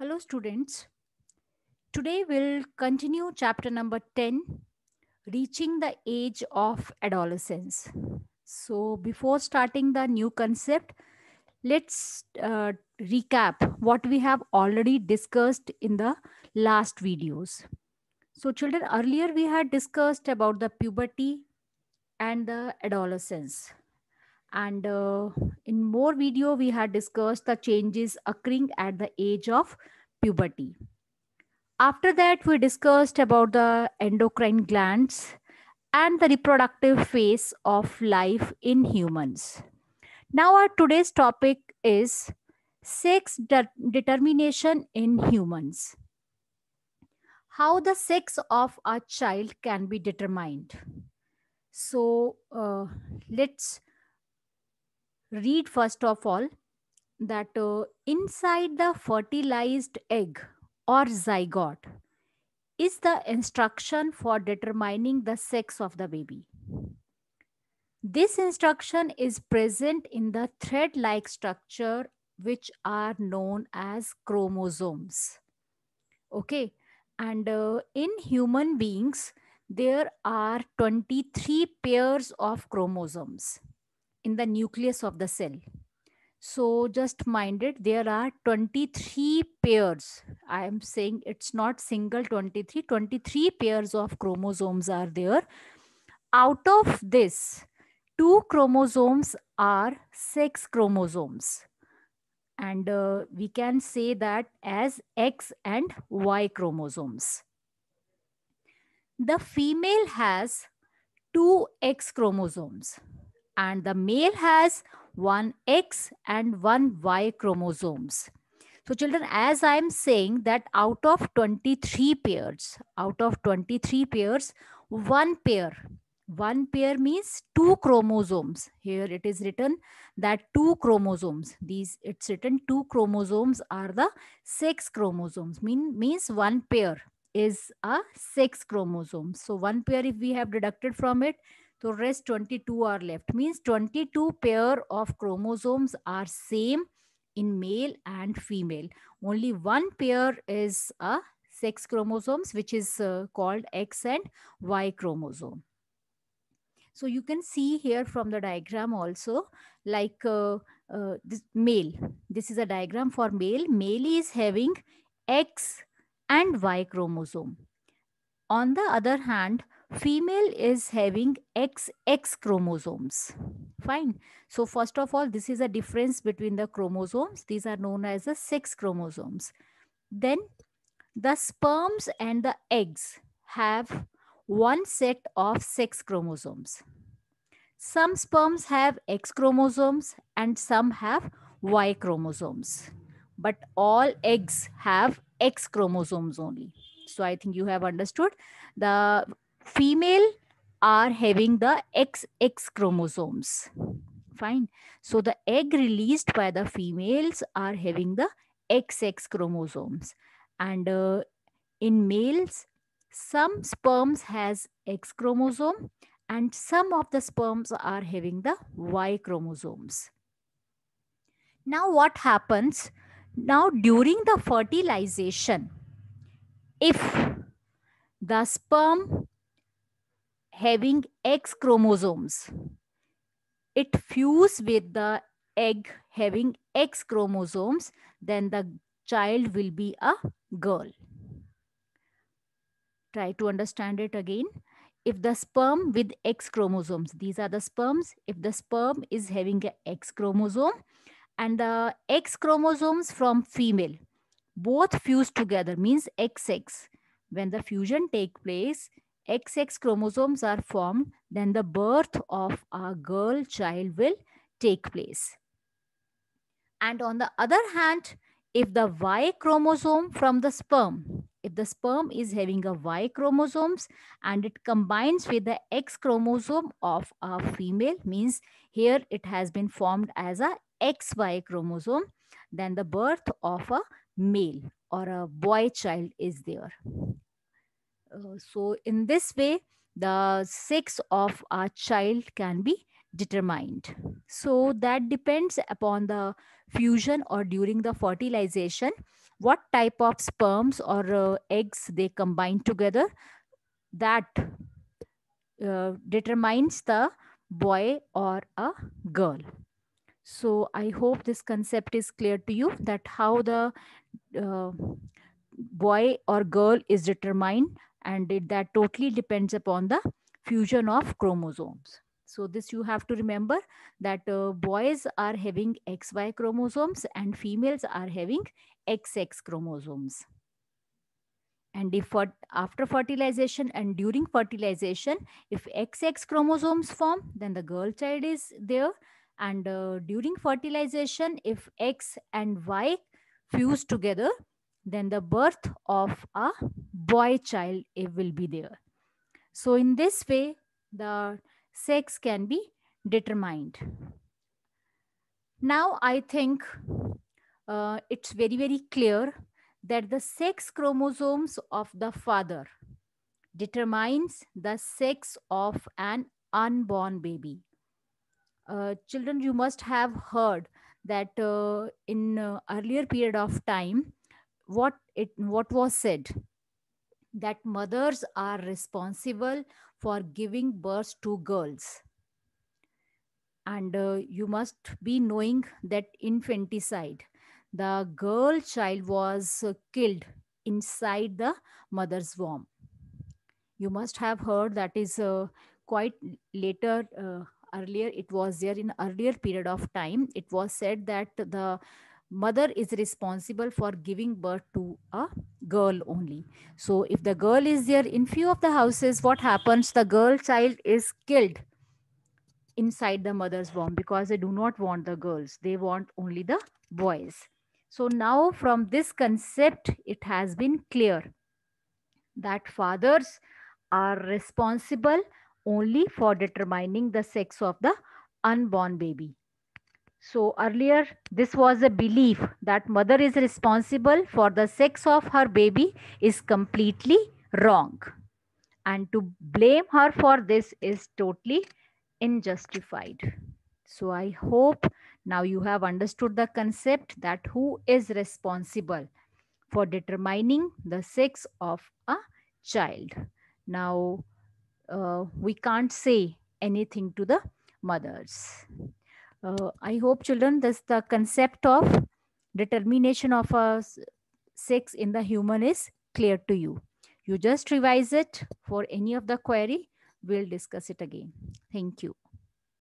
Hello, students. Today we'll continue chapter number 10 Reaching the Age of Adolescence. So, before starting the new concept, let's uh, recap what we have already discussed in the last videos. So, children, earlier we had discussed about the puberty and the adolescence. And uh, in more video, we had discussed the changes occurring at the age of puberty. After that, we discussed about the endocrine glands and the reproductive phase of life in humans. Now, our today's topic is sex de- determination in humans. How the sex of a child can be determined. So, uh, let's read first of all that uh, inside the fertilized egg or zygote is the instruction for determining the sex of the baby. This instruction is present in the thread like structure which are known as chromosomes. Okay, and uh, in human beings, there are 23 pairs of chromosomes in the nucleus of the cell. So just mind it, there are 23 pairs. I am saying it's not single 23, 23 pairs of chromosomes are there. Out of this, two chromosomes are sex chromosomes. And uh, we can say that as X and Y chromosomes. The female has two X chromosomes and the male has one X and one Y chromosomes. So children, as I am saying that out of 23 pairs, out of 23 pairs, one pair, one pair means two chromosomes. Here it is written that two chromosomes, these it's written two chromosomes are the sex chromosomes, mean, means one pair is a sex chromosome. So one pair if we have deducted from it, so rest 22 are left. Means 22 pair of chromosomes are same in male and female. Only one pair is a sex chromosomes which is uh, called X and Y chromosome. So you can see here from the diagram also like uh, uh, this male. This is a diagram for male. Male is having X and Y chromosome. On the other hand, female is having XX chromosomes. Fine. So first of all, this is a difference between the chromosomes. These are known as the sex chromosomes. Then the sperms and the eggs have one set of sex chromosomes. Some sperms have X chromosomes and some have Y chromosomes. But all eggs have X chromosomes only. So I think you have understood. The female are having the XX chromosomes. Fine. So the egg released by the females are having the XX chromosomes. And uh, in males, some sperms has X chromosome and some of the sperms are having the Y chromosomes. Now what happens? Now during the fertilization, if the sperm having X chromosomes. It fuse with the egg having X chromosomes, then the child will be a girl. Try to understand it again. If the sperm with X chromosomes, these are the sperms. If the sperm is having a X chromosome and the X chromosomes from female, both fuse together means XX. When the fusion take place, XX chromosomes are formed, then the birth of a girl child will take place. And on the other hand, if the Y chromosome from the sperm, if the sperm is having a Y chromosomes and it combines with the X chromosome of a female, means here it has been formed as a XY chromosome, then the birth of a male or a boy child is there. Uh, so in this way, the sex of a child can be determined. So that depends upon the fusion or during the fertilization, what type of sperms or uh, eggs they combine together that uh, determines the boy or a girl. So I hope this concept is clear to you that how the uh, boy or girl is determined and it, that totally depends upon the fusion of chromosomes. So this you have to remember that uh, boys are having XY chromosomes and females are having XX chromosomes. And if after fertilization and during fertilization, if XX chromosomes form, then the girl child is there. And uh, during fertilization, if X and Y fuse together, then the birth of a boy child it will be there. So in this way, the sex can be determined. Now I think uh, it's very, very clear that the sex chromosomes of the father determines the sex of an unborn baby. Uh, children, you must have heard that uh, in uh, earlier period of time, what it what was said that mothers are responsible for giving birth to girls. And uh, you must be knowing that infanticide the girl child was uh, killed inside the mother's womb. You must have heard that is uh, quite later uh, earlier it was there in earlier period of time. It was said that the mother is responsible for giving birth to a girl only. So if the girl is there in few of the houses what happens? The girl child is killed inside the mother's womb because they do not want the girls. They want only the boys. So now from this concept it has been clear that fathers are responsible only for determining the sex of the unborn baby so earlier, this was a belief that mother is responsible for the sex of her baby is completely wrong. And to blame her for this is totally unjustified. So I hope now you have understood the concept that who is responsible for determining the sex of a child. Now, uh, we can't say anything to the mothers uh, i hope children this the concept of determination of a sex in the human is clear to you. You just revise it for any of the query we'll discuss it again. Thank you